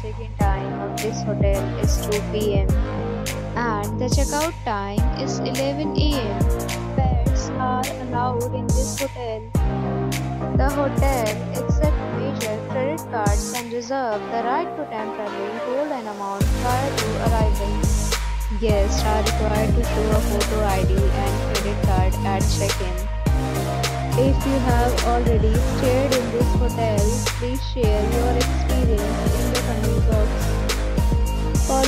check-in time of this hotel is 2 pm and the checkout time is 11 am. Pets are allowed in this hotel. The hotel accepts major credit cards and reserves the right to temporarily hold an amount prior to arrival. Guests are required to show a photo ID and credit card at check-in. If you have already stayed in this hotel, please share your experience